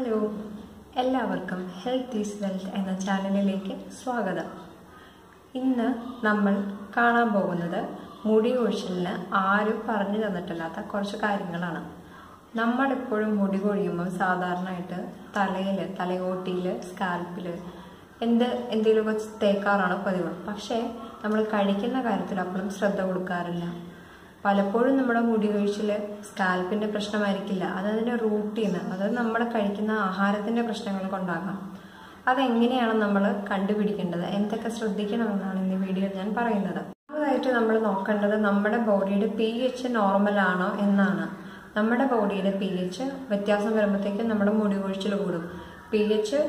Hello എല്ലാവർക്കും health is wealth എന്ന ചാനലിലേക്ക് സ്വാഗതം. ഇന്ന് നമ്മൾ കാണാൻ പോകുന്നത് മുടി കൊഴിച്ചിലിന് ആരും പറഞ്ഞു തന്നിട്ടില്ലാത്ത കുറച്ച് കാര്യങ്ങളാണ്. നമ്മളെപ്പോഴും മുടി കൊഴിയുമ്പോൾ സാധാരണയായിട്ട് തലയിൽ തലയോട്ടിയിൽ സ്കാൽപ്പിൽ എന്ത് എന്തെങ്കിലുമൊക്കെ തേക്കാറാണ് പതിവ്. പക്ഷേ നമ്മൾ കഴിക്കുന്ന കാര്യത്തിൽ അപ്പോഴും ശ്രദ്ധ കൊടുക്കാറില്ല. പലപ്പോഴും നമ്മുടെ മുടി കൊഴിച്ചിൽ സ്കാൽപ്പിന്റെ പ്രശ്നമായിരിക്കില്ല. അതതിന്റെ റൂട്ടിൽ റൂട്ടീന്ന് അത് നമ്മൾ കഴിക്കുന്ന ആഹാരത്തിന്റെ പ്രശ്നങ്ങൾ കൊണ്ടാകാം. അതെങ്ങനെയാണ് നമ്മൾ കണ്ടുപിടിക്കേണ്ടത്? എന്തൊക്കെ ശ്രദ്ധിക്കണമെന്നാണ് ഇന്ന് വീഡിയോ ഞാൻ പറയുന്നത്. ഒന്നാമതായിട്ട് നമ്മൾ നോക്കേണ്ടത് നമ്മുടെ ബോഡിയുടെ പി എച്ച് നോർമൽ ആണോ എന്നാണ്. നമ്മുടെ ബോഡിയുടെ പി എച്ച് വ്യത്യാസം വരുമ്പോഴത്തേക്കും നമ്മുടെ മുടി കൊഴിച്ചിൽ കൂടും. പി എച്ച്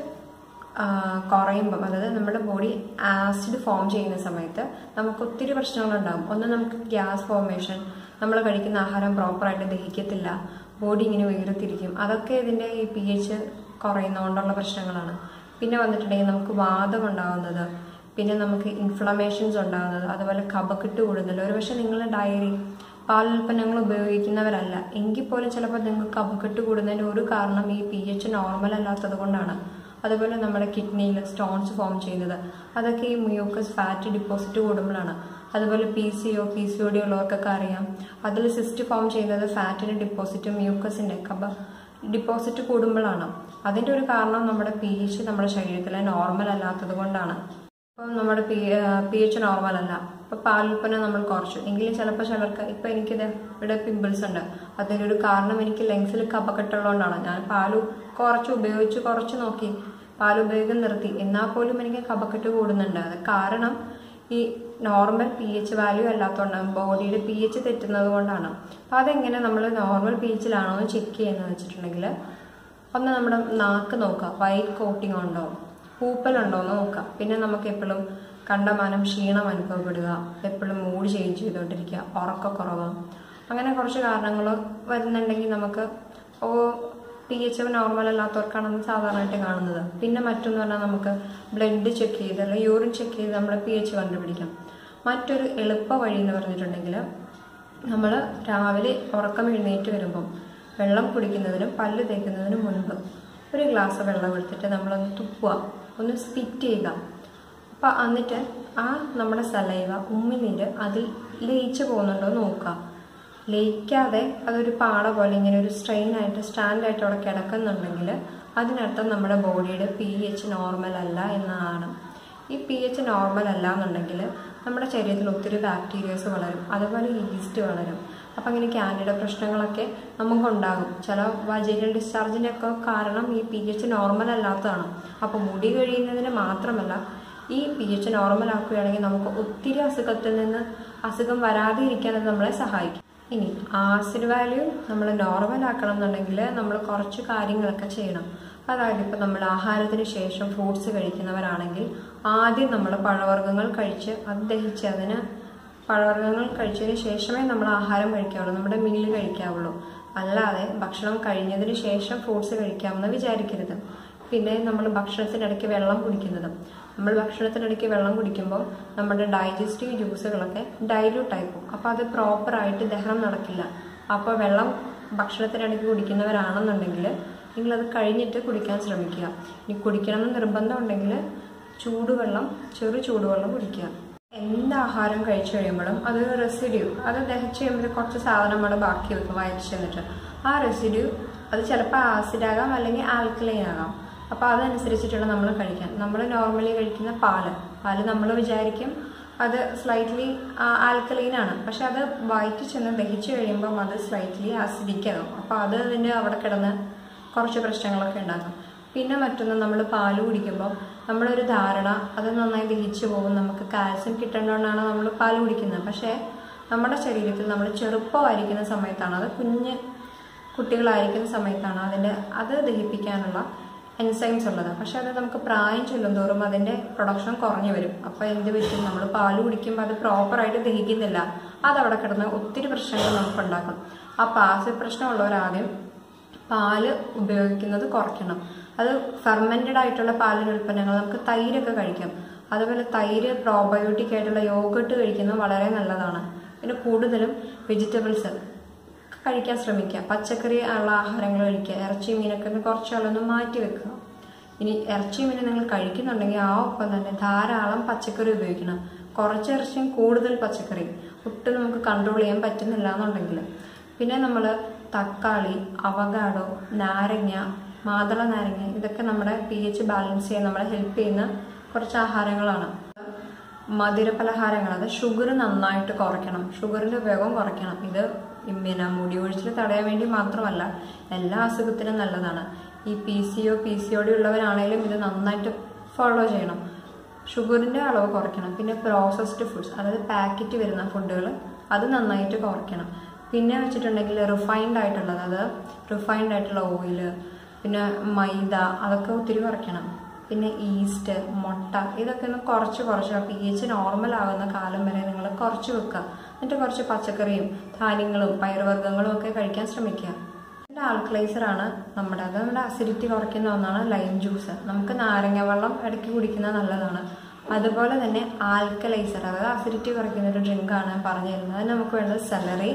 കുറയുമ്പം അതായത് നമ്മുടെ ബോഡി ആസിഡ് ഫോം ചെയ്യുന്ന സമയത്ത് നമുക്ക് ഒത്തിരി പ്രശ്നങ്ങളുണ്ടാകും. ഒന്ന് നമുക്ക് ഗ്യാസ് ഫോർമേഷൻ നമ്മൾ കഴിക്കുന്ന ആഹാരം പ്രോപ്പറായിട്ട് ദഹിക്കത്തില്ല ബോഡി ഇങ്ങനെ ഉയർത്തിരിക്കും അതൊക്കെ ഇതിന്റെ ഈ പി എച്ച് കുറയുന്നതുകൊണ്ടുള്ള പ്രശ്നങ്ങളാണ്. പിന്നെ വന്നിട്ടുണ്ടെങ്കിൽ നമുക്ക് വാദം ഉണ്ടാകുന്നത് പിന്നെ നമുക്ക് ഇൻഫ്ലമേഷൻസ് ഉണ്ടാകുന്നത് അതുപോലെ കപക്കെട്ട് കൂടുന്നത്. ഒരുപക്ഷെ നിങ്ങൾ ഡയറി പാലുൽപ്പന്നങ്ങൾ ഉപയോഗിക്കുന്നവരല്ല. എങ്കിൽ പോലും ചിലപ്പോൾ നിങ്ങൾക്ക് കപക്കെട്ട് കൂടുന്നതിന്റെ ഒരു കാരണം ഈ പി എച്ച് നോർമൽ അല്ലാത്തത് കൊണ്ടാണ്. അതുപോലെ നമ്മുടെ കിഡ്നിയിൽ സ്റ്റോൺസ് ഫോം ചെയ്യുന്നത്. അതൊക്കെ ഈ മ്യൂക്കസ് ഫാറ്റ് ഡിപ്പോസിറ്റ് കൂടുമ്പോഴാണ്. അതുപോലെ P C O P C O D ഉള്ളവർക്കൊക്കെ അറിയാം. അതിൽ സിസ്റ്റ് ഫോം ചെയ്യുന്നത് ഫാറ്റിന്റെ ഡിപ്പോസിറ്റ് മ്യൂക്കസിന്റെ കബ ഡിപ്പോസിറ്റ് കൂടുമ്പോഴാണ്. അതിന്റെ ഒരു കാരണം നമ്മുടെ പി എച്ച് നമ്മുടെ ശരീരത്തിലെ നോർമൽ അല്ലാത്തത് കൊണ്ടാണ്. ഇപ്പം നമ്മുടെ പി പി എച്ച് നോർമൽ അല്ല. ഇപ്പൊ പാലുൽപ്പന്നം നമ്മൾ കുറച്ചു. എങ്കിലും ചിലപ്പോൾ ചിലർക്ക് ഇപ്പം എനിക്കിത് ഇവിടെ പിമ്പിൾസ് ഉണ്ട്. അതിന്റെ ഒരു കാരണം എനിക്ക് ലെങ്സിൽ കപക്കെട്ടുള്ളതുകൊണ്ടാണ് ഞാൻ പാൽ കുറച്ച് ഉപയോഗിച്ച് കുറച്ച് നോക്കി. പാൽ ഉപയോഗം നിർത്തി. എന്നാൽ പോലും എനിക്ക് കപക്കെട്ട് കൂടുന്നുണ്ട്. അത് കാരണം ഈ നോർമൽ പി എച്ച് വാല്യൂ അല്ലാത്തതുകൊണ്ടാണ് ബോഡിയുടെ പി എച്ച് തെറ്റുന്നത് കൊണ്ടാണ്. അപ്പോൾ അതെങ്ങനെ നമ്മൾ നോർമൽ പി എച്ചിലാണോ എന്ന് ചെക്ക് ചെയ്യുന്നത് വെച്ചിട്ടുണ്ടെങ്കിൽ ഒന്ന് നമ്മുടെ നാക്ക് നോക്കുക. വൈറ്റ് കോട്ടിംഗ് ഉണ്ടോ? പൂപ്പലുണ്ടോ എന്ന് നോക്കുക. പിന്നെ നമുക്ക് എപ്പോഴും കണ്ടമാനം ക്ഷീണം അനുഭവപ്പെടുക. എപ്പോഴും മൂഡ് ചേഞ്ച് ചെയ്തുകൊണ്ടിരിക്കുക ഉറക്കക്കുറവ്. അങ്ങനെ കുറച്ച് കാരണങ്ങൾ വരുന്നുണ്ടെങ്കിൽ നമുക്ക് ഓ പി എച്ച് നോർമൽ അല്ലാത്തവർക്കാണ് സാധാരണയായിട്ട് കാണുന്നത്. പിന്നെ മറ്റൊന്ന് പറഞ്ഞാൽ നമുക്ക് ബ്ലഡ് ചെക്ക് ചെയ്ത് അല്ലെങ്കിൽ യൂറിൻ ചെക്ക് ചെയ്ത് നമ്മൾ പി എച്ച് കണ്ടുപിടിക്കാം. മറ്റൊരു എളുപ്പ വഴി എന്ന് പറഞ്ഞിട്ടുണ്ടെങ്കിൽ നമ്മൾ രാവിലെ ഉറക്കം എഴുന്നേറ്റ് വരുമ്പം വെള്ളം കുടിക്കുന്നതിനും പല്ല് തേക്കുന്നതിനും മുൻപ് ഒരു ഗ്ലാസ് വെള്ളം എടുത്തിട്ട് നമ്മളൊന്ന് തുപ്പുക ഒന്ന് സ്പിറ്റ് ചെയ്യുക. അപ്പം എന്നിട്ട് ആ നമ്മുടെ സലൈവ ഉമ്മിനീര് അതിൽ ലയിച്ചു പോകുന്നുണ്ടോ നോക്കുക. ലയിക്കാതെ അതൊരു പാട പോലെ ഇങ്ങനെ ഒരു സ്ട്രെയിൻ ആയിട്ട് സ്റ്റാൻഡായിട്ട് അവിടെ കിടക്കുന്നുണ്ടെങ്കിൽ അതിനർത്ഥം നമ്മുടെ ബോഡിയുടെ പി എച്ച് നോർമൽ അല്ല എന്നാണ്. ഈ പി എച്ച് നോർമൽ അല്ല എന്നുണ്ടെങ്കിൽ നമ്മുടെ ശരീരത്തിൽ ഒത്തിരി ബാക്ടീരിയസ് വളരും അതുപോലെ ഈസ്റ്റ് വളരും. അപ്പം അങ്ങനെ ക്യാൻഡിഡ പ്രശ്നങ്ങളൊക്കെ നമുക്കുണ്ടാകും. ചില വജൈനൽ ഡിസ്ചാർജിനൊക്കെ കാരണം ഈ പി എച്ച് നോർമൽ അല്ലാത്തതാണ്. അപ്പോൾ മുടി കഴിയുന്നതിന് മാത്രമല്ല ഈ പി എച്ച് നോർമൽ ആക്കുകയാണെങ്കിൽ നമുക്ക് ഒത്തിരി അസുഖത്തിൽ നിന്ന് അസുഖം വരാതെ ഇരിക്കാൻ അത് നമ്മളെ സഹായിക്കും. ഇനി ആസിഡ് വാല്യൂ നമ്മൾ നോർമൽ ആക്കണം എന്നുണ്ടെങ്കിൽ നമ്മൾ കുറച്ച് കാര്യങ്ങളൊക്കെ ചെയ്യണം. അതായത് ഇപ്പം നമ്മൾ ആഹാരത്തിന് ശേഷം ഫ്രൂട്ട്സ് കഴിക്കുന്നവരാണെങ്കിൽ ആദ്യം നമ്മൾ പഴവർഗങ്ങൾ കഴിച്ച് അത് ദഹിച്ച് അതിന് പഴവർഗങ്ങൾ കഴിച്ചതിന് ശേഷമേ നമ്മൾ ആഹാരം കഴിക്കാവുള്ളൂ. നമ്മുടെ മീൽ കഴിക്കാവുള്ളൂ. അല്ലാതെ ഭക്ഷണം കഴിഞ്ഞതിന് ശേഷം ഫ്രൂട്ട്സ് കഴിക്കാമെന്ന് വിചാരിക്കരുത്. പിന്നെ നമ്മൾ ഭക്ഷണത്തിനിടയ്ക്ക് വെള്ളം കുടിക്കുന്നതും. നമ്മൾ ഭക്ഷണത്തിനിടയ്ക്ക് വെള്ളം കുടിക്കുമ്പോൾ നമ്മുടെ ഡൈജസ്റ്റീവ് ജ്യൂസുകളൊക്കെ ഡൈല്യൂട്ട് ആയിപ്പോകും അപ്പോൾ അത് പ്രോപ്പറായിട്ട് ദഹനം നടക്കില്ല. അപ്പോൾ വെള്ളം ഭക്ഷണത്തിനിടയ്ക്ക് കുടിക്കുന്നവരാണെന്നുണ്ടെങ്കിൽ നിങ്ങളത് കഴിഞ്ഞിട്ട് കുടിക്കാൻ ശ്രമിക്കുക. ഇനി കുടിക്കണമെന്ന് നിർബന്ധം ഉണ്ടെങ്കിൽ ചൂടുവെള്ളം ചെറു ചൂടുവെള്ളം കുടിക്കുക. എന്ത് ആഹാരം കഴിച്ചു കഴിയുമ്പോഴും അത് റെസിഡ്യൂ അത് ദഹിച്ച് കഴിയുമ്പോൾ കുറച്ച് സാധനം ബാക്കി വയറ്റ് ചെന്നിട്ട്. ആ റെസിഡ്യൂ അത് ചിലപ്പോൾ ആസിഡ് അല്ലെങ്കിൽ ആൽക്കലൈൻ ആകാം. അപ്പോൾ അതനുസരിച്ചിട്ടുള്ള നമ്മൾ കഴിക്കാൻ നമ്മൾ നോർമലി കഴിക്കുന്ന പാൽ. പാൽ നമ്മൾ വിചാരിക്കും അത് സ്ലൈറ്റ്ലി ആൽക്കലൈൻ ആണ്. പക്ഷെ അത് വയറ്റ് ചെന്ന് ദഹിച്ചു കഴിയുമ്പം അത് സ്ലൈറ്റ്ലി ആസിഡിക് അപ്പോൾ അത് അതിന്റെ അവിടെ കിടന്ന് കുറച്ച് പ്രശ്നങ്ങളൊക്കെ ഉണ്ടാകും പിന്നെ മറ്റൊന്ന് നമ്മൾ പാൽ കുടിക്കുമ്പോൾ നമ്മളൊരു ധാരണ അത് നന്നായി ദഹിച്ചു പോകും. നമുക്ക് കാൽസ്യം കിട്ടേണ്ടതുകൊണ്ടാണ് നമ്മൾ പാൽ കുടിക്കുന്നത്. പക്ഷേ നമ്മുടെ ശരീരത്തിൽ നമ്മൾ ചെറുപ്പമായിരിക്കുന്ന സമയത്താണ് അത് കുഞ്ഞ് കുട്ടികളായിരിക്കുന്ന സമയത്താണ് അതിന്റെ അത് ദഹിപ്പിക്കാനുള്ള എൻസൈംസ് ഉള്ളത് പക്ഷെ അത് നമുക്ക് പ്രായം ചെല്ലും തോറും അതിന്റെ പ്രൊഡക്ഷൻ കുറഞ്ഞു വരും. അപ്പോൾ എന്ത് പറ്റും? നമ്മൾ പാൽ കുടിക്കുമ്പോൾ അത് പ്രോപ്പറായിട്ട് ദഹിക്കുന്നില്ല. അതവിടെ കിടന്ന് ഒത്തിരി പ്രശ്നങ്ങൾ നമുക്ക് ഉണ്ടാക്കും. ആ പാസ് പ്രശ്നമുള്ളവരാദ്യം പാൽ ഉപയോഗിക്കുന്നത് കുറയ്ക്കണം. അത് ഫെർമെന്റഡ് ആയിട്ടുള്ള പാലിന്റെ ഉൽപ്പന്നങ്ങൾ. നമുക്ക് തൈരൊക്കെ കഴിക്കാം. അതുപോലെ തൈര് പ്രോബയോട്ടിക് ആയിട്ടുള്ള യോഗട്ട് കഴിക്കുന്നത് വളരെ നല്ലതാണ്. പിന്നെ കൂടുതലും വെജിറ്റബിൾസ് കഴിക്കാൻ ശ്രമിക്കുക. പച്ചക്കറി ഉള്ള ആഹാരങ്ങൾ കഴിക്കുക. ഇറച്ചി മീനൊക്കെ ഒന്ന് കുറച്ചാളൊന്ന് മാറ്റി വെക്കുക. ഇനി ഇറച്ചി മീൻ നിങ്ങൾ കഴിക്കുന്നുണ്ടെങ്കിൽ ആ ഒപ്പം തന്നെ ധാരാളം പച്ചക്കറി ഉപയോഗിക്കണം. കുറച്ച് ഇറച്ചിയും കൂടുതൽ പച്ചക്കറി. ഒട്ടും നമുക്ക് കൺട്രോൾ ചെയ്യാൻ പറ്റുന്നില്ല എന്നുണ്ടെങ്കിൽ. പിന്നെ നമ്മൾ തക്കാളി അവഗാഡോ നാരങ്ങ മാതള നാരങ്ങ ഇതൊക്കെ നമ്മുടെ പി എച്ച് ബാലൻസ് ചെയ്യാൻ നമ്മളെ ഹെൽപ്പ് ചെയ്യുന്ന കുറച്ച് ആഹാരങ്ങളാണ്. മധുര പലഹാരങ്ങൾ അത് ഷുഗർ നന്നായിട്ട് കുറയ്ക്കണം. ഷുഗറിന്റെ ഉപയോഗം കുറയ്ക്കണം. ഇത് പിന്നെ മുടി ഒഴിച്ചിൽ തടയാൻ വേണ്ടി മാത്രമല്ല എല്ലാ അസുഖത്തിനും നല്ലതാണ്. ഈ P C O P C O ഉള്ളവരാണെങ്കിലും ഇത് നന്നായിട്ട് ഫോളോ ചെയ്യണം. ഷുഗറിന്റെ അളവ് കുറയ്ക്കണം. പിന്നെ പ്രോസസ്ഡ് ഫുഡ്സ് അതായത് പാക്കറ്റ് വരുന്ന ഫുഡുകൾ അത് നന്നായിട്ട് കുറയ്ക്കണം. പിന്നെ വെച്ചിട്ടുണ്ടെങ്കിൽ റിഫൈൻഡ് ആയിട്ടുള്ളത് അതായത് റിഫൈൻഡ് ആയിട്ടുള്ള ഓയിൽ പിന്നെ മൈദ അതൊക്കെ ഒത്തിരി കുറയ്ക്കണം. പിന്നെ ഈസ്റ്റ് മുട്ട ഇതൊക്കെ ഒന്ന് കുറച്ച് കുറച്ച് പി എച്ച് നോർമൽ ആകുന്ന കാലം വരെ നിങ്ങൾ കുറച്ച് വെക്കുക. എന്നിട്ട് കുറച്ച് പച്ചക്കറിയും ധാന്യങ്ങളും പയറുവർഗങ്ങളും ഒക്കെ കഴിക്കാൻ ശ്രമിക്കുക. ഇതിന്റെ ആൾക്ലൈസറാണ് നമ്മുടെ അത് നമ്മുടെ അസിഡിറ്റി കുറയ്ക്കുന്ന ഒന്നാണ് ലൈം ജ്യൂസ് നമുക്ക് നാരങ്ങ വെള്ളം ഇടയ്ക്ക് കുടിക്കുന്നത് നല്ലതാണ്. അതുപോലെ തന്നെ ആൽക്കലൈസർ അതായത് അസിഡിറ്റി കുറയ്ക്കുന്ന ഒരു ഡ്രിങ്കാണ് പറഞ്ഞു തരുന്നത് അതിന് നമുക്ക് വേണ്ടത് സെലറി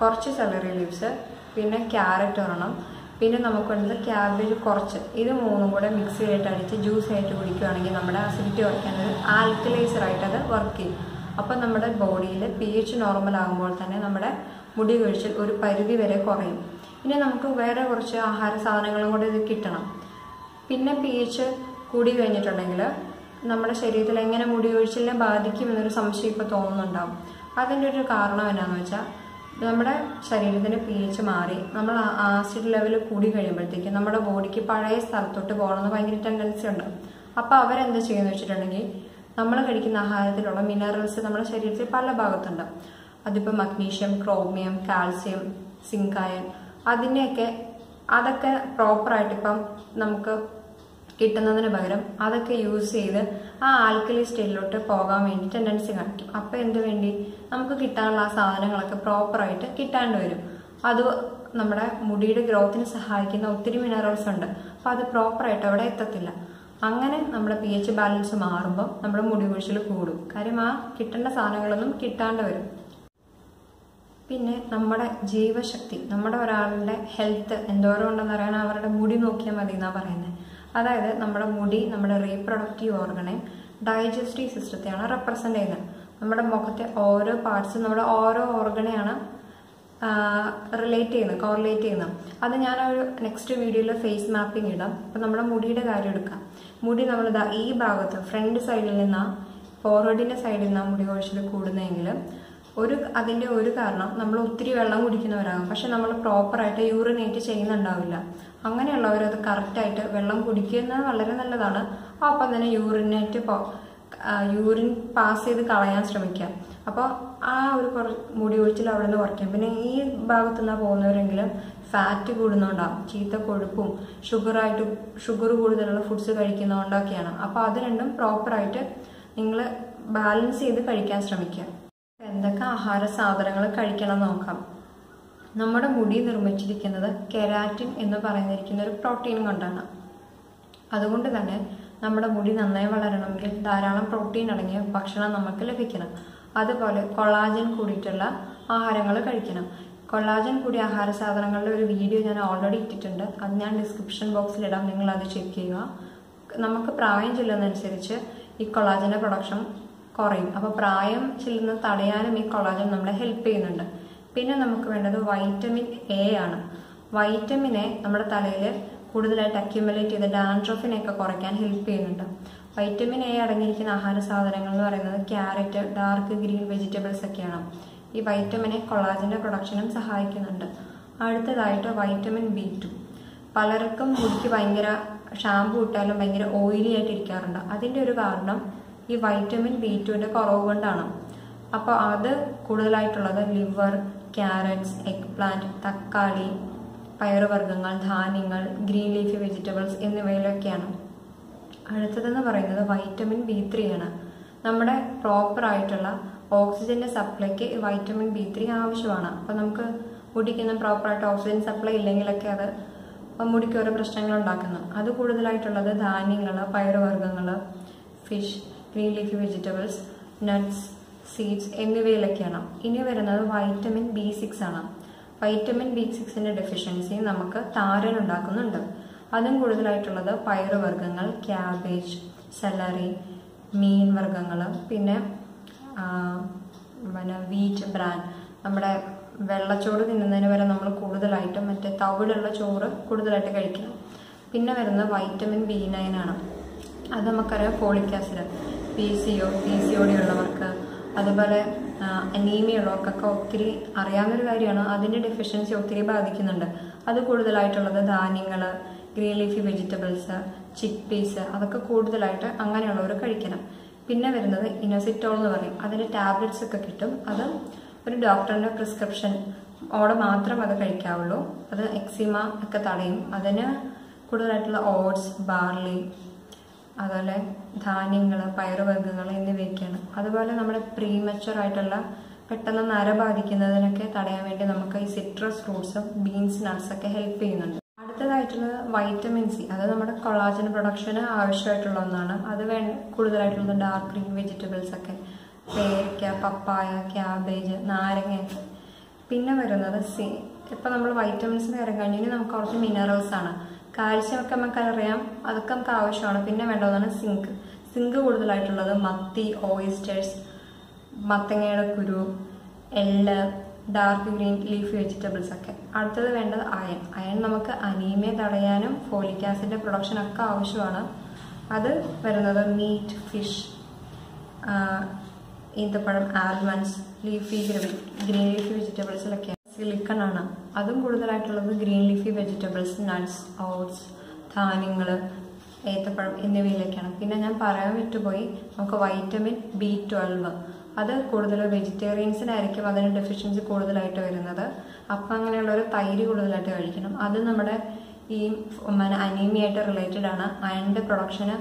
കുറച്ച് സെലറി ലീവ്സ് പിന്നെ ക്യാരറ്റ് ഒരെണ്ണം പിന്നെ നമുക്ക് വേണ്ടത് ക്യാബേജ് കുറച്ച്. ഇത് മൂന്നും കൂടെ മിക്സ് ചെയ്തിട്ട് അടിച്ച് ജ്യൂസ് ആയിട്ട് കുടിക്കുകയാണെങ്കിൽ നമ്മുടെ അസിഡിറ്റി കുറയ്ക്കാൻ ഒരു ആൽക്കലൈസർ ആയിട്ട് അത് വർക്ക് ചെയ്യും. അപ്പം നമ്മുടെ ബോഡിയിൽ പി എച്ച് നോർമൽ ആകുമ്പോൾ തന്നെ നമ്മുടെ മുടി കൊഴിച്ചിൽ ഒരു പരിധി വരെ കുറയും. ഇനി നമുക്ക് വേറെ കുറച്ച് ആഹാര സാധനങ്ങളും കൂടെ ഇത് കിട്ടണം. പിന്നെ പി എച്ച് കൂടി കഴിഞ്ഞിട്ടുണ്ടെങ്കിൽ നമ്മുടെ ശരീരത്തിൽ എങ്ങനെ മുടി ഒഴിച്ചിലിനെ ബാധിക്കും എന്നൊരു സംശയം ഇപ്പോൾ തോന്നുന്നുണ്ടാവും. അതിന്റെ ഒരു കാരണം എന്നാന്ന് വെച്ചാൽ നമ്മുടെ ശരീരത്തിന് പി എച്ച് മാറി നമ്മൾ ആസിഡ് ലെവൽ കൂടി കഴിയുമ്പോഴത്തേക്കും നമ്മുടെ ബോഡിക്ക് പഴയ സ്ഥലത്തോട്ട് പോകണമെന്ന് ഭയങ്കര ടെൻഡൻസി ഉണ്ട്. അപ്പോൾ അവരെന്താ ചെയ്യുന്നത് വെച്ചിട്ടുണ്ടെങ്കിൽ നമ്മൾ കഴിക്കുന്ന ആഹാരത്തിലുള്ള മിനറൽസ് നമ്മുടെ ശരീരത്തിൽ പല ഭാഗത്തുണ്ട്. അതിപ്പോൾ മഗ്നീഷ്യം ക്രോമിയം കാൽസ്യം സിങ്കായൻ അതിനെയൊക്കെ അതൊക്കെ പ്രോപ്പറായിട്ട് ഇപ്പം നമുക്ക് കിട്ടുന്നതിന് പകരം അതൊക്കെ യൂസ് ചെയ്ത് ആ ആൽക്കലി സ്റ്റേറ്റിലോട്ട് പോകാൻ വേണ്ടി ടെൻഡൻസി കാണിക്കും. അപ്പോൾ എന്ത് വേണ്ടി? നമുക്ക് കിട്ടാനുള്ള ആ സാധനങ്ങളൊക്കെ പ്രോപ്പറായിട്ട് കിട്ടാണ്ട് വരും. അത് നമ്മുടെ മുടിയുടെ ഗ്രോത്തിന് സഹായിക്കുന്ന ഒത്തിരി മിനറൽസ് ഉണ്ട്. അപ്പോൾ അത് പ്രോപ്പറായിട്ട് അവിടെ എത്തത്തില്ല. അങ്ങനെ നമ്മുടെ പി എച്ച് ബാലൻസ് മാറുമ്പോൾ നമ്മുടെ മുടി കൊഴിച്ചിൽ കൂടും. കാര്യം ആ കിട്ടേണ്ട സാധനങ്ങളൊന്നും കിട്ടാണ്ട് വരും. പിന്നെ നമ്മുടെ ജീവശക്തി നമ്മുടെ ഒരാളുടെ ഹെൽത്ത് എന്തോരം ഉണ്ടെന്ന് പറയാൻ അവരുടെ മുടി നോക്കിയാൽ മതി എന്നാണ് പറയുന്നത് അതായത് നമ്മുടെ മുടി നമ്മുടെ റീപ്രൊഡക്റ്റീവ് ഓർഗണെ ഡൈജസ്റ്റീവ് സിസ്റ്റത്തെയാണ് റെപ്രസെന്റ് ചെയ്യുന്നത്. നമ്മുടെ മുഖത്തെ ഓരോ പാർട്സും നമ്മുടെ ഓരോ ഓർഗനെയാണ് റിലേറ്റ് ചെയ്യുന്നത് കോറിലേറ്റ് ചെയ്യുന്നത് അത് ഞാൻ ഒരു നെക്സ്റ്റ് വീഡിയോയിൽ ഫേസ് മാപ്പിംഗ് ഇടാം. അപ്പം നമ്മുടെ മുടിയുടെ കാര്യം എടുക്കാം. മുടി നമ്മൾ ഇതാ ഈ ഭാഗത്ത് ഫ്രണ്ട് സൈഡിൽ നിന്നാണ് ഫോർവേഡിന്റെ സൈഡിൽ നിന്നാണ് മുടി കൊഴിച്ചിൽ കൂടുന്നതെങ്കിൽ ഒരു അതിന്റെ ഒരു കാരണം നമ്മൾ ഒത്തിരി വെള്ളം കുടിക്കുന്നവരാകും. പക്ഷെ നമ്മൾ പ്രോപ്പറായിട്ട് യൂറിനേറ്റ് ചെയ്യുന്നുണ്ടാവില്ല. അങ്ങനെയുള്ളവർ അത് കറക്റ്റായിട്ട് വെള്ളം കുടിക്കുന്നത് വളരെ നല്ലതാണ്. അപ്പം തന്നെ യൂറിനേറ്റ് യൂറിൻ പാസ് ചെയ്ത് കളയാൻ ശ്രമിക്കുക അപ്പോൾ ആ ഒരു കുറ മുടി ഒഴിച്ചിൽ അവിടെ നിന്ന് കുറയ്ക്കാം. പിന്നെ ഈ ഭാഗത്തു നിന്നാണ് പോകുന്നവരെങ്കിലും ഫാറ്റ് കൂടുന്നതുകൊണ്ടാവും ചീത്ത കൊഴുപ്പും ഷുഗറായിട്ട് ഷുഗർ കൂടുതലുള്ള ഫുഡ്സ് കഴിക്കുന്നതുകൊണ്ടൊക്കെയാണ് അപ്പോൾ അത് രണ്ടും പ്രോപ്പറായിട്ട് നിങ്ങൾ ബാലൻസ് ചെയ്ത് കഴിക്കാൻ ശ്രമിക്കുക. എന്തൊക്കെ ആഹാര സാധനങ്ങൾ കഴിക്കണം നോക്കാം. നമ്മുടെ മുടി നിർമ്മിച്ചിരിക്കുന്നത് കെരാറ്റിൻ എന്ന് പറയുന്നിരിക്കുന്ന ഒരു പ്രോട്ടീൻ കൊണ്ടാണ്. അതുകൊണ്ട് തന്നെ നമ്മുടെ മുടി നന്നായി വളരണമെങ്കിൽ ധാരാളം പ്രോട്ടീൻ അടങ്ങിയ ഭക്ഷണം നമുക്ക് ലഭിക്കണം. അതുപോലെ കൊളാജൻ കൂടിയിട്ടുള്ള ആഹാരങ്ങൾ കഴിക്കണം. കൊളാജൻ കൂടിയ ആഹാര സാധനങ്ങളുടെ ഒരു വീഡിയോ ഞാൻ ഓൾറെഡി ഇട്ടിട്ടുണ്ട്. അത് ഞാൻ ഡിസ്ക്രിപ്ഷൻ ബോക്സിൽ ഇടാം. നിങ്ങൾ അത് ചെക്ക് ചെയ്യുക. നമുക്ക് പ്രായം ചെല്ലുന്നതനുസരിച്ച് ഈ കൊളാജന്റെ പ്രൊഡക്ഷൻ കുറയും. അപ്പോൾ പ്രായം ചെല്ലുന്നത് തടയാനും ഈ കൊളാജൻ നമ്മളെ ഹെൽപ്പ് ചെയ്യുന്നുണ്ട്. പിന്നെ നമുക്ക് വേണ്ടത് വൈറ്റമിൻ എ ആണ്. വൈറ്റമിനെ നമ്മുടെ തലയിൽ കൂടുതലായിട്ട് അക്യുമുലേറ്റ് ചെയ്ത് ഡാൻഡ്രഫിനെയൊക്കെ കുറയ്ക്കാൻ ഹെൽപ്പ് ചെയ്യുന്നുണ്ട്. വൈറ്റമിൻ എ അടങ്ങിയിരിക്കുന്ന ആഹാര സാധനങ്ങൾ എന്ന് പറയുന്നത് ക്യാരറ്റ് ഡാർക്ക് ഗ്രീൻ വെജിറ്റബിൾസ് ഒക്കെയാണ്. ഈ വൈറ്റമിൻ എ കൊളാജന്റെ പ്രൊഡക്ഷനും സഹായിക്കുന്നുണ്ട്. അടുത്തതായിട്ട് വൈറ്റമിൻ ബി ടു പലർക്കും മുടിക്ക് ഭയങ്കര ഷാമ്പു ഇട്ടാലും ഭയങ്കര ഓയിലി ആയിട്ട് ഇരിക്കാറുണ്ട്. അതിന്റെ ഒരു കാരണം ഈ വൈറ്റമിൻ ബി ടുവിന്റെ കുറവ് കൊണ്ടാണ്. അപ്പോൾ അത് കൂടുതലായിട്ടുള്ളത് ലിവർ ക്യാരറ്റ്സ് എഗ് പ്ലാന്റ് തക്കാളി പയറുവർഗങ്ങൾ ധാന്യങ്ങൾ ഗ്രീൻ ലീഫ് വെജിറ്റബിൾസ് എന്നിവയിലൊക്കെയാണ്. അടുത്തതെന്ന് പറയുന്നത് വൈറ്റമിൻ ബി ത്രീ ആണ്. നമ്മുടെ പ്രോപ്പർ ആയിട്ടുള്ള ഓക്സിജന്റെ സപ്ലൈക്ക് വൈറ്റമിൻ ബി ത്രീ ആവശ്യമാണ്. അപ്പോൾ നമുക്ക് മുടിക്കൊന്നും പ്രോപ്പറായിട്ട് ഓക്സിജൻ സപ്ലൈ ഇല്ലെങ്കിലൊക്കെ അത് മുടിക്ക് ഓരോ പ്രശ്നങ്ങൾ ഉണ്ടാക്കുന്നു. അത് കൂടുതലായിട്ടുള്ളത് ധാന്യങ്ങൾ പയറുവർഗങ്ങൾ fish green leaf vegetables nuts seeds എന്നിവയിലൊക്കെയാണ്. ഇനി വരുന്നത് വൈറ്റമിൻ ബി സിക്സ് ആണ്. വൈറ്റമിൻ ബി സിക്സിന്റെ ഡെഫിഷ്യൻസി നമുക്ക് താരൻ ഉണ്ടാക്കുന്നുണ്ട്. അതും കൂടുതലായിട്ടുള്ളത് പയറുവർഗങ്ങൾ ക്യാബേജ് സെലറി മീൻ വർഗങ്ങൾ പിന്നെ പിന്നെ വീറ്റ് ബ്രാൻ നമ്മുടെ വെള്ളച്ചോറ് തിന്നുന്നതിന് വരെ നമ്മൾ കൂടുതലായിട്ടും മറ്റേ തവിടുള്ള ചോറ് കൂടുതലായിട്ട് കഴിക്കണം. പിന്നെ വരുന്നത് വൈറ്റമിൻ ബി നയൻ ആണ്. അത് നമുക്കറിയാം folic acid P C O P C O D ഉള്ളവർക്ക്. അതുപോലെ അനീമിയ ഉള്ളവർക്കൊക്കെ ഒത്തിരി അറിയാവുന്നൊരു കാര്യമാണ്. അതിന്റെ ഡെഫിഷ്യൻസി ഒത്തിരി ബാധിക്കുന്നുണ്ട്. അത് കൂടുതലായിട്ടുള്ളത് ധാന്യങ്ങൾ green leafy vegetables chickpeas അതൊക്കെ കൂടുതലായിട്ട് അങ്ങനെയുള്ളവർ കഴിക്കണം. പിന്നെ വരുന്നത് ഇനോസിറ്റോൾ എന്ന് പറയും. അതിന്റെ ടാബ്ലറ്റ്സ് ഒക്കെ കിട്ടും. അത് ഒരു ഡോക്ടറിന്റെ പ്രിസ്ക്രിപ്ഷൻ. ഓടെ മാത്രം അത് കഴിക്കാവുള്ളൂ. അത് എക്സിമ ഒക്കെ തടയും. അതിന് കൂടുതലായിട്ടുള്ള ഓട്സ് ബാർലി അതുപോലെ ധാന്യങ്ങൾ പയറുവർഗങ്ങൾ എന്നിവയൊക്കെയാണ്. അതുപോലെ നമ്മുടെ പ്രീമച്ചർ ആയിട്ടുള്ള പെട്ടെന്ന് നര ബാധിക്കുന്നതിനൊക്കെ തടയാൻ വേണ്ടി നമുക്ക് ഈ സിട്രസ് ഫ്രൂട്ട്സും ബീൻസ് നട്ട്സൊക്കെ ഹെൽപ്പ് ചെയ്യുന്നുണ്ട്. അടുത്തതായിട്ടുള്ളത് വൈറ്റമിൻ സി അത് നമ്മുടെ കൊളാജൻ പ്രൊഡക്ഷന് ആവശ്യമായിട്ടുള്ള ഒന്നാണ്. അത് വേ കൂടുതലായിട്ടുള്ളത് ഡാർക്ക് ഗ്രീൻ വെജിറ്റബിൾസ് ഒക്കെ. പേരയ്ക്ക പപ്പായ ക്യാബേജ് നാരങ്ങയൊക്കെ. പിന്നെ വരുന്നത് സി ഇപ്പം നമ്മൾ വൈറ്റമിൻസിന് കാര്യം കഴിഞ്ഞാൽ നമുക്ക് കുറച്ച് മിനറൽസ് ആണ്. കാൽസ്യം ഒക്കെ നമുക്കറിയാം അതൊക്കെ നമുക്ക് ആവശ്യമാണ്. പിന്നെ വേണ്ടതാണ് സിങ്ക് സിങ്ക് കൂടുതലായിട്ടുള്ളത് മത്തി ഓയിസ്റ്റേഴ്സ് മത്തങ്ങയുടെ കുരു എള്ള് ഡാർക്ക് ഗ്രീൻ ലീഫ് വെജിറ്റബിൾസ് ഒക്കെ. അടുത്തത് വേണ്ടത് അയൺ. അയൺ നമുക്ക് അനീമിയ തടയാനും ഫോലിക് ആസിഡിന്റെ പ്രൊഡക്ഷൻ ഒക്കെ ആവശ്യമാണ്. അത് വരുന്നത് മീറ്റ് ഫിഷ് ഈന്തപ്പഴം ആൽമണ്ട്സ് ലീഫി ഗ്രീൻ ലീഫി വെജിറ്റബിൾസിലൊക്കെ സിലിക്കൺ ആണ്. അതും കൂടുതലായിട്ടുള്ളത് green leafy vegetables nuts oats ധാന്യങ്ങൾ ഏത്തപ്പഴം എന്നിവയിലൊക്കെയാണ്. പിന്നെ ഞാൻ പറയാൻ വിട്ടുപോയി നമുക്ക് വൈറ്റമിൻ ബി ട്വൽവ് അത് കൂടുതൽ വെജിറ്റേറിയൻസിനായിരിക്കും അതിന് ഡെഫിഷ്യൻസി കൂടുതലായിട്ട് വരുന്നത്. അപ്പം അങ്ങനെയുള്ള ഒരു തൈര് കൂടുതലായിട്ട് കഴിക്കണം. അത് നമ്മുടെ ഈ അനീമിയായിട്ട് റിലേറ്റഡ് ആണ്. അയണിന്റെ പ്രൊഡക്ഷന്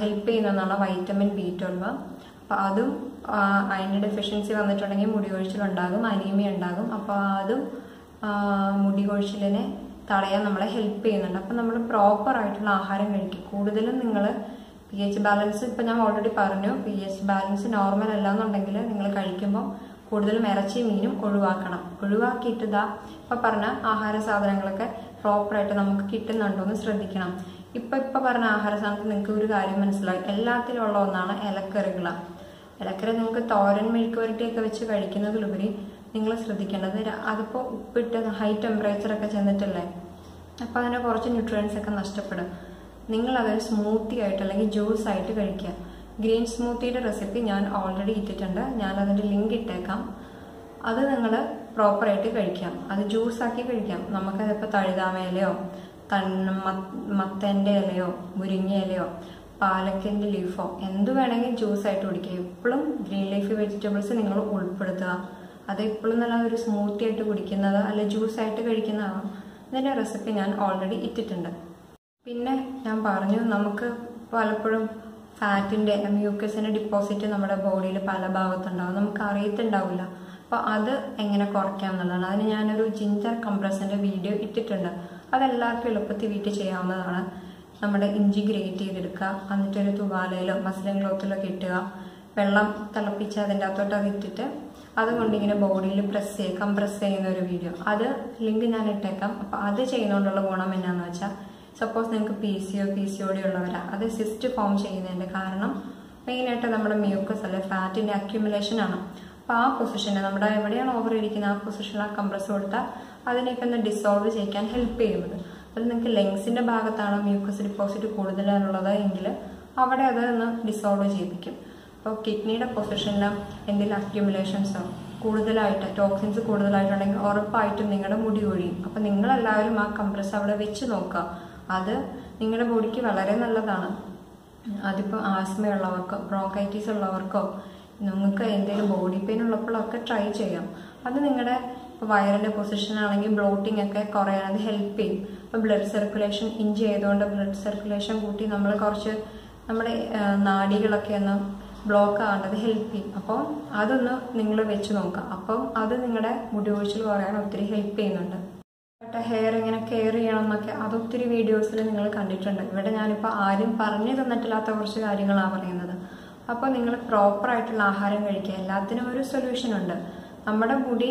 ഹെൽപ്പ് ചെയ്യുന്നതാണ് വൈറ്റമിൻ ബി ട്വൽവ് അപ്പോൾ അതും അയണിന്റെ ഡെഫിഷ്യൻസി വന്നിട്ടുണ്ടെങ്കിൽ മുടി കൊഴിച്ചിലുണ്ടാകും അനീമിയ ഉണ്ടാകും. അപ്പോൾ അതും മുടി കൊഴിച്ചിലിനെ തടയാൻ നമ്മളെ ഹെൽപ്പ് ചെയ്യുന്നുണ്ട്. അപ്പം നമ്മൾ പ്രോപ്പറായിട്ടുള്ള ആഹാരം കഴിക്കും. കൂടുതലും നിങ്ങൾ പി എച്ച് ബാലൻസ് ഇപ്പം ഞാൻ ഓൾറെഡി പറഞ്ഞു. പി എച്ച് ബാലൻസ് നോർമൽ അല്ല എന്നുണ്ടെങ്കിൽ നിങ്ങൾ കഴിക്കുമ്പോൾ കൂടുതലും ഇറച്ചി മീനും ഒഴിവാക്കണം. ഒഴിവാക്കിയിട്ട് ഇതാ ഇപ്പം പറഞ്ഞ ആഹാര സാധനങ്ങളൊക്കെ പ്രോപ്പറായിട്ട് നമുക്ക് കിട്ടുന്നുണ്ടോ എന്ന് ശ്രദ്ധിക്കണം. ഇപ്പം ഇപ്പം പറഞ്ഞ ആഹാര സാധനത്തിൽ നിങ്ങൾക്ക് ഒരു കാര്യം മനസ്സിലായി. എല്ലാത്തിലുള്ള ഒന്നാണ് ഇലക്കറികളാണ് ഇലക്കറി നിങ്ങൾക്ക് തോരൻ മെഴുക്ക് വരട്ടിയൊക്കെ വെച്ച് കഴിക്കുന്നതിലുപരി നിങ്ങൾ ശ്രദ്ധിക്കേണ്ടത് അതിപ്പോൾ ഉപ്പിട്ട് ഹൈ ടെമ്പറേച്ചറൊക്കെ ചെന്നിട്ടല്ലേ? അപ്പോൾ അതിന്റെ കുറച്ച് ന്യൂട്രിയൻസ് ഒക്കെ നഷ്ടപ്പെടും. നിങ്ങൾ അതൊരു സ്മൂത്തി ആയിട്ട് അല്ലെങ്കിൽ ജ്യൂസ് ആയിട്ട് കഴിക്കുക. ഗ്രീൻ സ്മൂത്തിയുടെ റെസിപ്പി ഞാൻ ഓൾറെഡി ഇട്ടിട്ടുണ്ട്. ഞാൻ അതിന്റെ ലിങ്ക് ഇട്ടേക്കാം. അത് നിങ്ങൾ പ്രോപ്പറായിട്ട് കഴിക്കാം. അത് ജ്യൂസ് ആക്കി കഴിക്കാം. നമുക്കതിപ്പോൾ തഴുതാമ ഇലയോ തണ്ണ മത്തന്റെ ഇലയോ മുരിങ്ങ ഇലയോ പാലക്കിന്റെ ലീഫോ എന്ത് ജ്യൂസ് ആയിട്ട് കുടിക്കുക. എപ്പോഴും ഗ്രീൻ ലീഫ് വെജിറ്റബിൾസ് നിങ്ങൾ ഉൾപ്പെടുത്തുക. അത് എപ്പോഴും നല്ല ഒരു സ്മൂത്തി ആയിട്ട് കുടിക്കുന്നത് ജ്യൂസ് ആയിട്ട് കഴിക്കുന്നതാണ്? ഇതിന്റെ റെസിപ്പി ഞാൻ ഓൾറെഡി ഇട്ടിട്ടുണ്ട്. പിന്നെ ഞാൻ പറഞ്ഞു നമുക്ക് പലപ്പോഴും ഫാറ്റിന്റെ മ്യൂക്കസിന്റെ ഡിപ്പോസിറ്റ് നമ്മുടെ ബോഡിയിൽ പല ഭാഗത്തുണ്ടാവും. നമുക്ക് അറിയത്തുണ്ടാവില്ല. അപ്പോൾ അത് എങ്ങനെ കുറയ്ക്കാം എന്നുള്ളതാണ്. അതിന് ഞാനൊരു ജിഞ്ചർ കംപ്രസിന്റെ വീഡിയോ ഇട്ടിട്ടുണ്ട്. അതെല്ലാവർക്കും എളുപ്പത്തിൽ വീട്ടിൽ ചെയ്യാവുന്നതാണ്. നമ്മുടെ ഇഞ്ചി ഗ്രേറ്റ് ചെയ്തെടുക്കുക. എന്നിട്ടൊരു തുവാലയിലോ മസ്ലിൻ ക്ലോത്തിലോ കിട്ടുക വെള്ളം തിളപ്പിച്ച് അതിന്റെ അകത്തോട്ട് അത് ഇട്ടിട്ട് അതുകൊണ്ട് ഇങ്ങനെ ബോഡിയിൽ പ്രസ് ചെയ്യുക കംപ്രസ് ചെയ്യുന്ന ഒരു വീഡിയോ അത് ലിങ്ക് ഞാൻ ഇട്ടേക്കാം. അപ്പോൾ അത് ചെയ്യുന്നതുകൊണ്ടുള്ള ഗുണം എന്നാന്ന് വെച്ചാൽ സപ്പോസ് നിങ്ങൾക്ക് P C O P C O D ഉള്ളവരാ. അത് സിസ്റ്റ് ഫോം ചെയ്യുന്നതിന്റെ കാരണം മെയിനായിട്ട് നമ്മുടെ മ്യൂക്കസ് അല്ലെ ഫാറ്റിന്റെ അക്യുമുലേഷൻ ആണ്. അപ്പോൾ ആ പൊസിഷനെ നമ്മുടെ എവിടെയാണ് ഓവർ ഇരിക്കുന്നത്? ആ പൊസിഷനിൽ ആ കംപ്രസ് കൊടുത്താൽ അതിനെയൊക്കെ ഒന്ന് ഡിസോൾവ് ചെയ്യിക്കാൻ ഹെൽപ്പ് ചെയ്യുന്നത്. അപ്പോൾ നിങ്ങൾക്ക് ലെങ്സിന്റെ ഭാഗത്താണോ മ്യൂക്കസ് ഡിപ്പോസിറ്റ് കൂടുതലാണുള്ളത് എങ്കിൽ അവിടെ അത് ഒന്ന് ഡിസോൾവ് ചെയ്യിപ്പിക്കും. അപ്പോൾ കിഡ്നിയുടെ പൊസിഷനിൽ എന്തെങ്കിലും അക്യുമുലേഷൻസോ കൂടുതലായിട്ട് ടോക്സിൻസ് കൂടുതലായിട്ടുണ്ടെങ്കിൽ ഉറപ്പായിട്ടും നിങ്ങളുടെ മുടി ഒഴിയും. അപ്പോൾ നിങ്ങളെല്ലാവരും ആ കംപ്രസ് അവിടെ വെച്ച് നോക്കുക. അത് നിങ്ങളുടെ ബോഡിക്ക് വളരെ നല്ലതാണ്. അതിപ്പോൾ ആസ്മയുള്ളവർക്കോ ബ്രോങ്കൈറ്റീസ് ഉള്ളവർക്കോ നിങ്ങൾക്ക് എന്തെങ്കിലും ബോഡി പെയിൻ ഉള്ളപ്പോഴൊക്കെ ട്രൈ ചെയ്യാം. അത് നിങ്ങളുടെ ഇപ്പോൾ വയറിന്റെ പൊസിഷൻ ആണെങ്കിൽ ബ്ലോട്ടിംഗ് ഒക്കെ കുറയാൻ അത് ഹെൽപ്പ് ചെയ്യും. ഇപ്പോൾ ബ്ലഡ് സർക്കുലേഷൻ ഇഞ്ചി ചെയ്തുകൊണ്ട് ബ്ലഡ് സർക്കുലേഷൻ കൂട്ടി നമ്മൾ കുറച്ച് നമ്മുടെ നാടികളൊക്കെ ഒന്ന് ബ്ലോക്ക് ആവേണ്ടത് ഹെൽപ്പ് ചെയ്യും. അപ്പോൾ അതൊന്ന് നിങ്ങൾ വെച്ച് നോക്കുക അപ്പം അത് നിങ്ങളുടെ മുടി ഒഴിച്ചിൽ കുറയാൻ ഒത്തിരി ഹെൽപ്പ് ചെയ്യുന്നുണ്ട്. ഹെയർ എങ്ങനെ കെയർ ചെയ്യണം എന്നൊക്കെ അതൊത്തിരി വീഡിയോസിൽ നിങ്ങൾ കണ്ടിട്ടുണ്ട്. ഇവിടെ ഞാനിപ്പോൾ ആരും പറഞ്ഞു തന്നിട്ടില്ലാത്ത കുറച്ച് കാര്യങ്ങളാണ് പറയുന്നത്. അപ്പോൾ നിങ്ങൾ പ്രോപ്പറായിട്ടുള്ള ആഹാരം കഴിക്കുക. എല്ലാത്തിനും ഒരു സൊല്യൂഷൻ ഉണ്ട്. നമ്മുടെ മുടി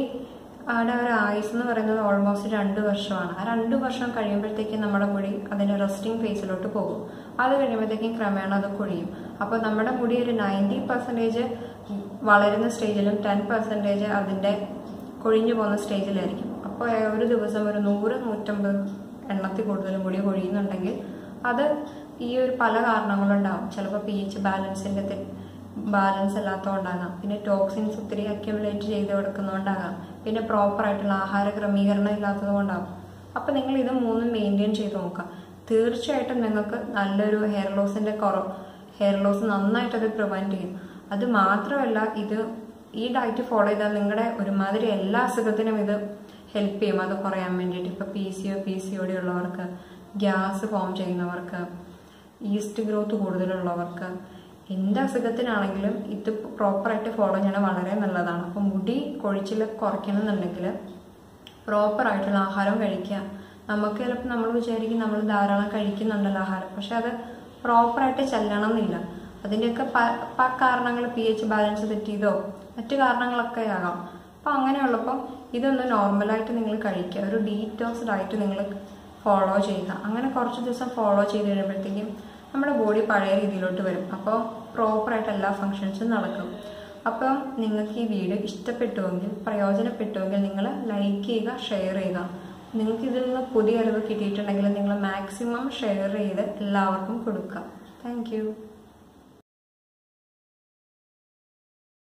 ആടെ ഒരു ആയുസ് എന്ന് പറയുന്നത് ഓൾമോസ്റ്റ് രണ്ട് വർഷമാണ്. ആ രണ്ട് വർഷം കഴിയുമ്പോഴത്തേക്കും നമ്മുടെ മുടി അതിന്റെ റെസ്റ്റിംഗ് ഫേസിലോട്ട് പോകും. അത് കഴിയുമ്പോഴത്തേക്കും ക്രമേണ അത് കുഴിയും. അപ്പോൾ നമ്മുടെ മുടി ഒരു നയന്റി പെർസെന്റേജ് വളരുന്ന സ്റ്റേജിലും ടെൻ പെർസെന്റേജ് അതിന്റെ കൊഴിഞ്ഞു പോകുന്ന സ്റ്റേജിലായിരിക്കും അപ്പോൾ ഒരു ദിവസം ഒരു നൂറ് നൂറ്റമ്പത് എണ്ണത്തിൽ കൂടുതൽ മുടി കൊഴിയുന്നുണ്ടെങ്കിൽ അത് ഈ ഒരു പല കാരണങ്ങളുണ്ടാവും. ചിലപ്പോൾ പി എച്ച് ബാലൻസിന്റെ ബാലൻസ് അല്ലാത്തതുകൊണ്ടാകാം. പിന്നെ ടോക്സിൻസ് ഒത്തിരി അക്യുമുലേറ്റ് ചെയ്ത് കൊടുക്കുന്നതുകൊണ്ടാകാം. പിന്നെ പ്രോപ്പറായിട്ടുള്ള ആഹാര ക്രമീകരണം ഇല്ലാത്തത് കൊണ്ടാകും അപ്പം നിങ്ങൾ ഇത് മൂന്നും മെയിന്റെയിൻ ചെയ്ത് നോക്കുക. തീർച്ചയായിട്ടും നിങ്ങൾക്ക് നല്ലൊരു ഹെയർ ലോസിന്റെ കുറവ് ഹെയർ ലോസ് നന്നായിട്ട് അത് പ്രിവെന്റ് ചെയ്യും. അത് മാത്രമല്ല ഇത് ഈ ഡയറ്റ് ഫോളോ ചെയ്താൽ നിങ്ങളുടെ ഒരുമാതിരി എല്ലാ അസുഖത്തിനും ഇത് ഹെൽപ്പ് ചെയ്യും. അത് കുറയാൻ വേണ്ടിയിട്ട്. ഇപ്പോൾ P C O P C O D ഉള്ളവർക്ക് ഗ്യാസ് ഫോം ചെയ്യുന്നവർക്ക് ഈസ്റ്റ് ഗ്രോത്ത് കൂടുതലുള്ളവർക്ക് എന്ത് അസുഖത്തിനാണെങ്കിലും ഇത് പ്രോപ്പറായിട്ട് ഫോളോ ചെയ്യണത് വളരെ നല്ലതാണ്. അപ്പോൾ മുടി കൊഴിച്ചിൽ കുറയ്ക്കണമെന്നുണ്ടെങ്കിൽ പ്രോപ്പർ ആയിട്ടുള്ള ആഹാരം കഴിക്കുക. നമുക്ക് ചിലപ്പോൾ നമ്മൾ വിചാരിക്കും നമ്മൾ ധാരാളം കഴിക്കുന്നുണ്ടല്ലോ ആഹാരം. പക്ഷെ അത് പ്രോപ്പറായിട്ട് ചെല്ലണം എന്നില്ല അതിന്റെയൊക്കെ പ കാരണങ്ങൾ പി എച്ച് ബാലൻസ് തെറ്റിയതോ മറ്റു കാരണങ്ങളൊക്കെ ആകാം. അപ്പം അങ്ങനെയുള്ളപ്പം ഇതൊന്ന് നോർമലായിട്ട് നിങ്ങൾ കഴിക്കുക. ഒരു ഡീറ്റോക്സ്ഡ് ആയിട്ട് നിങ്ങൾ ഫോളോ ചെയ്യുക. അങ്ങനെ കുറച്ച് ദിവസം ഫോളോ ചെയ്ത് കഴിയുമ്പോഴത്തേക്കും നമ്മുടെ ബോഡി പഴയ രീതിയിലോട്ട് വരും. അപ്പോൾ പ്രോപ്പറായിട്ട് എല്ലാ ഫങ്ഷൻസും നടക്കും. അപ്പം നിങ്ങൾക്ക് ഈ വീഡിയോ ഇഷ്ടപ്പെട്ടുവെങ്കിൽ പ്രയോജനപ്പെട്ടുവെങ്കിൽ നിങ്ങൾ ലൈക്ക് ചെയ്യുക ഷെയർ ചെയ്യുക. നിങ്ങൾക്ക് ഇതിൽ നിന്ന് പുതിയ അറിവ് കിട്ടിയിട്ടുണ്ടെങ്കിൽ നിങ്ങൾ മാക്സിമം ഷെയർ ചെയ്ത് എല്ലാവർക്കും കൊടുക്കുക. താങ്ക്